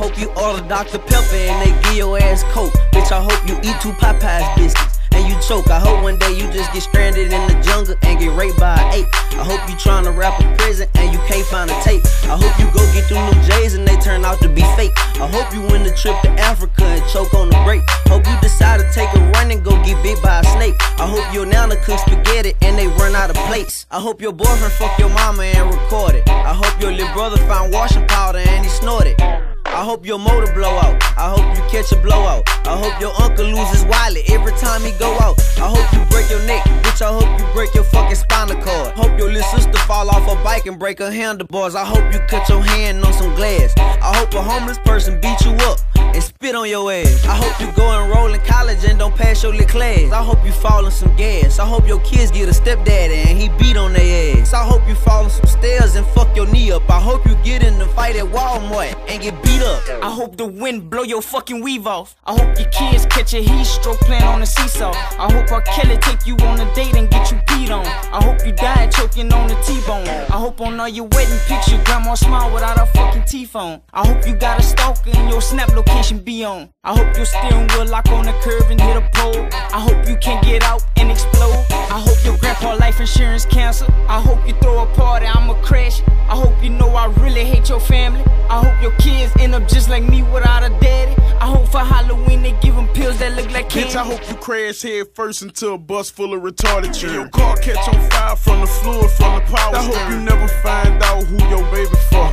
order Dr. Pepper and they give your ass coke. Bitch, I hope you eat two Popeyes biscuits and you choke. I hope one day you just get stranded in the jungle and get raped by an ape. I hope you tryna rap a prison and you can't find a tape. I hope you go get through them J's and they turn out to be fake. I hope you win the trip to Africa and choke on the break. Hope you decide to take a run and go get bit by a snake. I hope your nana cook spaghetti and they run out of plates. I hope your boyfriend fuck your mama and record it. I hope your little brother found washing powder and he snorted. I hope your motor blow out. I hope you catch a blowout. I hope your uncle loses wallet every time he go out. I hope you break your neck, bitch. I hope you break your fucking spinal cord. Hope your little sister fall off a bike and break her handlebars. I hope you cut your hand on some glass. I hope a homeless person beat you up and spit on your ass. I hope you go enroll in college and don't pass your little class. I hope you fall in some gas. I hope your kids get a stepdaddy and he beat on their ass. I hope you fall in some stairs your knee up. I hope you get in the fight at Walmart and get beat up. I hope the wind blow your fucking weave off. I hope your kids catch a heat stroke playing on a seesaw. I hope R. Kelly take you on a date and get you peed on. I hope you die choking on the T-bone. I hope on all your wedding pictures, grandma smile without her fucking teeth on. I hope you got a stalker in your snap location be on. I hope your steering wheel lock on the curve and hit a pole. I hope you can get out and explode. I hope your grandpa life insurance cancel. I hope you throw a party, I'ma crash. I hope you know I really hate your family. I hope your kids end up just like me without a daddy. I hope for Halloween they give them pills that look like candy. Bitch, I hope you crash head first into a bus full of retarded children. Your car catch on fire from the fluid from the power I hope you never find out who your baby for.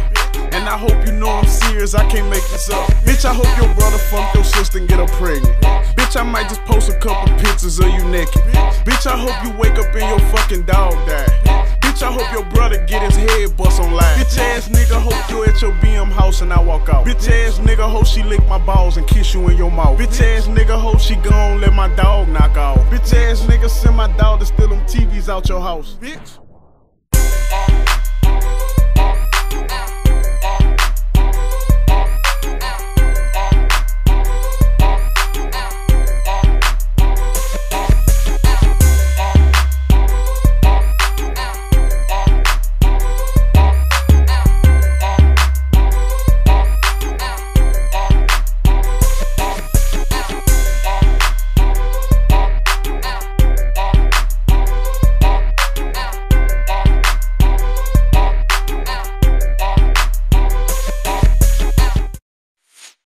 And I hope you know I'm serious, I can't make this up. Bitch, I hope your brother fuck your sister and get her pregnant. Bitch, I might just post a couple pictures of you naked. Bitch, I hope you wake up and your fucking dog die. Bitch, I hope your brother get his head bust on live. Bitch ass nigga, hope you at your BM house and I walk out. Bitch ass nigga, hope she lick my balls and kiss you in your mouth. Bitch ass nigga, hope she gone let my dog knock off. Bitch ass nigga, send my dog to steal them TVs out your house. Bitch.